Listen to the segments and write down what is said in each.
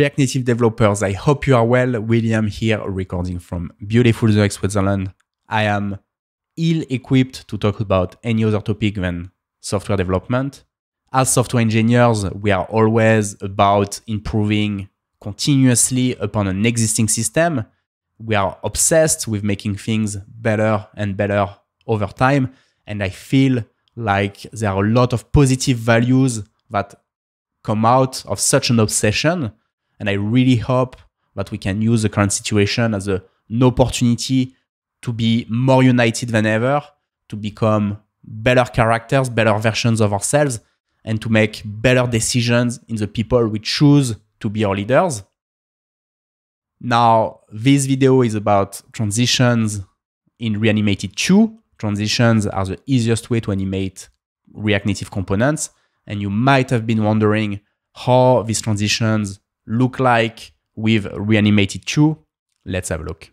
React Native developers, I hope you are well. William here, recording from beautiful Zurich, Switzerland. I am ill equipped to talk about any other topic than software development. As software engineers, we are always about improving continuously upon an existing system. We are obsessed with making things better and better over time. And I feel like there are a lot of positive values that come out of such an obsession and I really hope that we can use the current situation as a, an opportunity to be more united than ever, to become better characters, better versions of ourselves, and to make better decisions in the people we choose to be our leaders. Now, this video is about transitions in Reanimated 2. Transitions are the easiest way to animate React Native components. And you might have been wondering how these transitions look like with Reanimated 2. Let's have a look.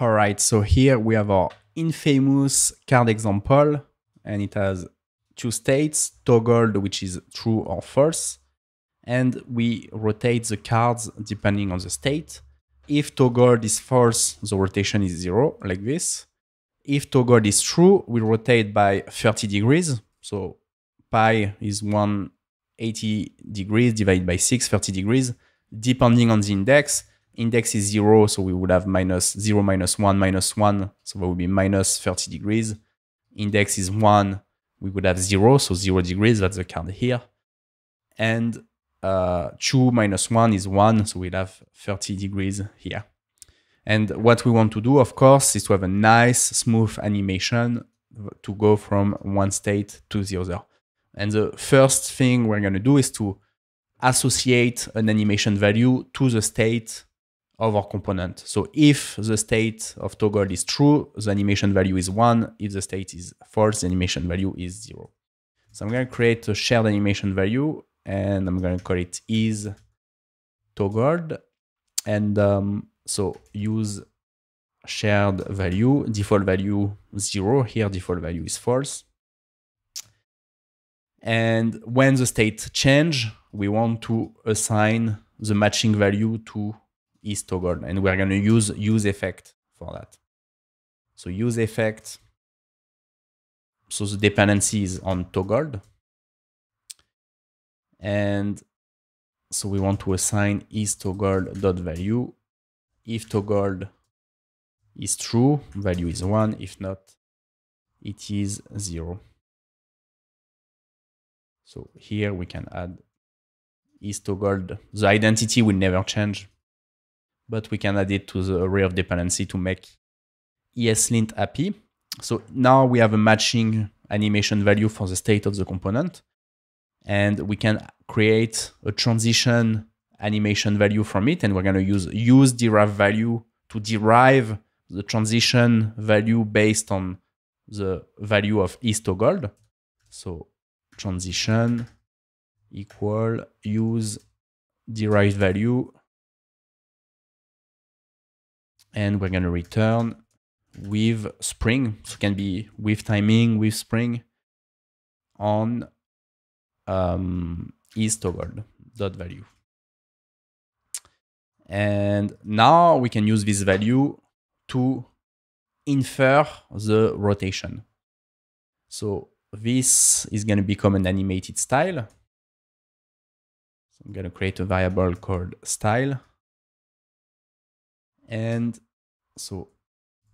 All right, so here we have our infamous card example, and it has two states, toggled, which is true or false, and we rotate the cards depending on the state. If toggled is false, the rotation is zero, like this. If toggle is true, we rotate by 30 degrees. So pi is 180 degrees divided by 6, 30 degrees, depending on the index. Index is 0, so we would have minus 0, minus 1, minus 1, so that would be minus 30 degrees. Index is 1, we would have 0, so 0 degrees, that's the card here. And uh, 2 minus 1 is 1, so we'd have 30 degrees here. And what we want to do, of course, is to have a nice, smooth animation to go from one state to the other. And the first thing we're going to do is to associate an animation value to the state of our component. So if the state of toggle is true, the animation value is 1. If the state is false, the animation value is 0. So I'm going to create a shared animation value, and I'm going to call it is toggled. And um, so use shared value, default value 0. Here, default value is false. And when the state change, we want to assign the matching value to is toggled. And we're going to use use effect for that. So use effect. So the dependency is on toggled. And so we want to assign is toggled dot value if toggled is true, value is 1. If not, it is 0. So here we can add is toggled. The identity will never change, but we can add it to the array of dependency to make ESLint happy. So now we have a matching animation value for the state of the component. And we can create a transition animation value from it. And we're going to use use derive value to derive the transition value based on the value of is toggled. So transition equal use derived value. And we're going to return with spring. So it can be with timing, with spring on um, is toggled dot value. And now we can use this value to infer the rotation. So this is going to become an animated style. So I'm going to create a variable called style. And so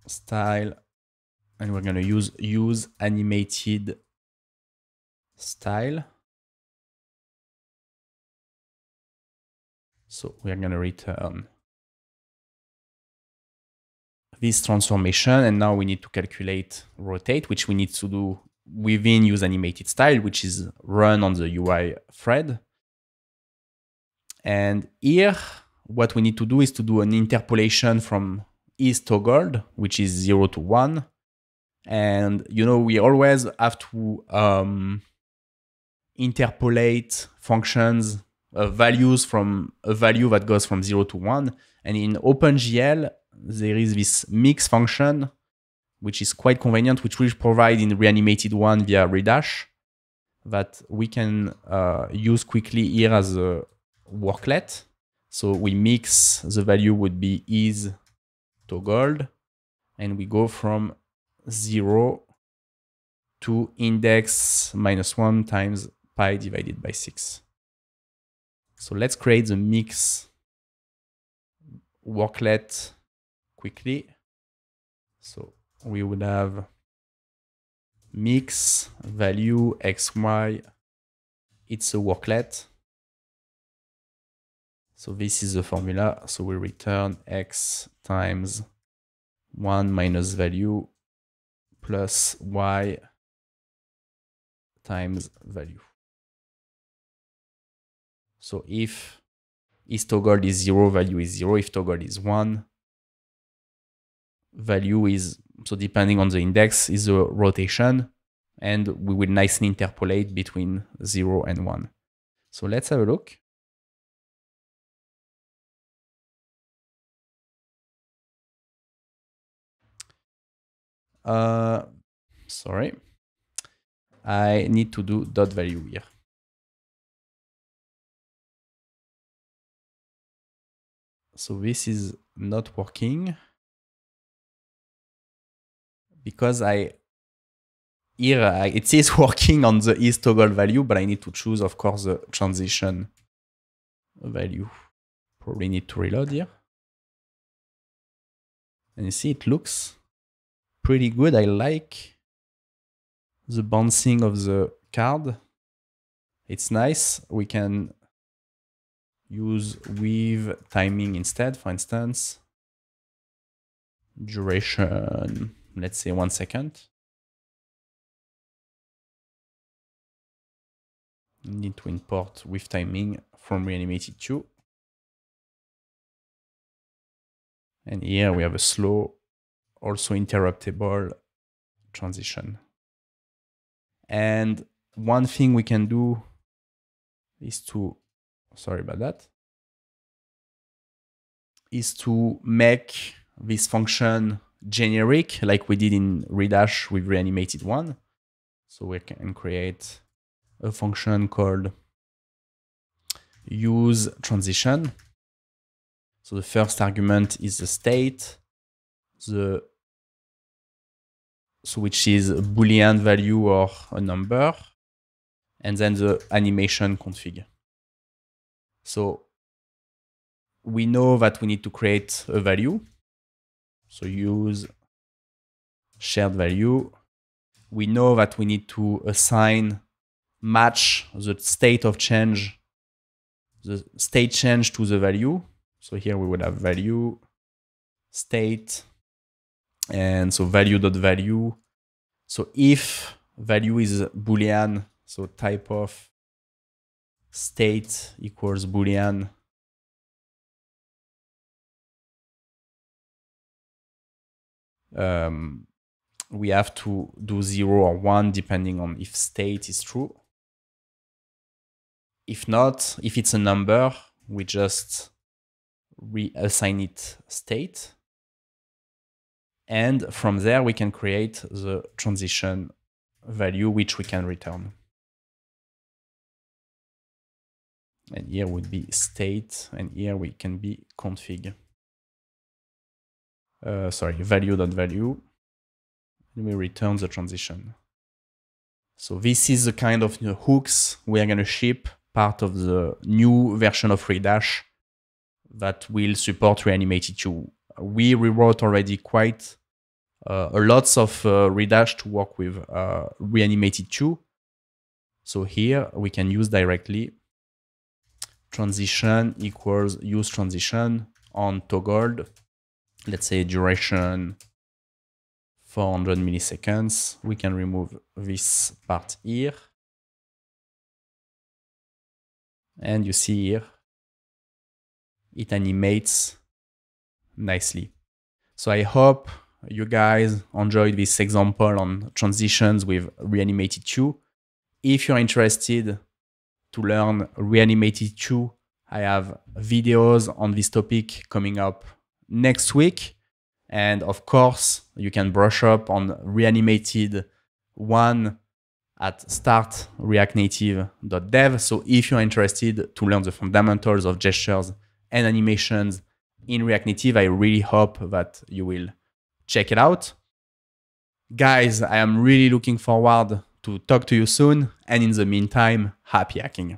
style, and we're going to use use animated style. So we are going to return this transformation. And now we need to calculate rotate, which we need to do within use animated style, which is run on the UI thread. And here, what we need to do is to do an interpolation from is toggled, which is 0 to 1. And, you know, we always have to um, interpolate functions uh, values from a value that goes from 0 to 1. And in OpenGL, there is this mix function, which is quite convenient, which we provide in reanimated one via Redash. that we can uh, use quickly here as a worklet. So we mix the value would be is toggled, and we go from zero to index minus one times pi divided by six. So let's create the mix worklet quickly. So we would have mix value xy. It's a worklet. So this is the formula. So we return x times 1 minus value plus y times value. So if is toggle is 0, value is 0. If toggle is 1, value is, so depending on the index, is a rotation. And we will nicely interpolate between 0 and 1. So let's have a look. Uh, sorry. I need to do dot value here. So this is not working because I here I, it says working on the is toggle value, but I need to choose, of course, the transition value. Probably need to reload here. And you see, it looks pretty good. I like the bouncing of the card. It's nice. We can use with timing instead, for instance. Duration, let's say one second. Need to import with timing from Reanimated 2. And here we have a slow also interruptible transition. And one thing we can do is to, sorry about that, is to make this function generic like we did in Redash with reanimated one. So we can create a function called use transition. So the first argument is the state. The so which is a boolean value or a number, and then the animation config. So we know that we need to create a value. So use shared value. We know that we need to assign match the state of change, the state change to the value. So here we would have value, state, and so value dot value. So if value is boolean, so type of state equals boolean. Um, we have to do zero or one depending on if state is true. If not, if it's a number, we just reassign it state. And from there, we can create the transition value, which we can return. And here would be state, and here we can be config. Uh, sorry, value. And we return the transition. So this is the kind of hooks we are going to ship, part of the new version of Redash that will support Reanimated 2. We rewrote already quite uh, a lots of uh, Redash to work with uh, Reanimated 2. So here we can use directly transition equals use transition on toggled, let's say duration 400 milliseconds. We can remove this part here. And you see here, it animates nicely. So I hope you guys enjoyed this example on transitions with Reanimated 2. If you're interested to learn Reanimated 2, I have videos on this topic coming up next week. And of course, you can brush up on Reanimated 1 at startreactnative.dev. So if you're interested to learn the fundamentals of gestures and animations in React Native, I really hope that you will check it out. Guys, I am really looking forward to talk to you soon. And in the meantime, happy hacking.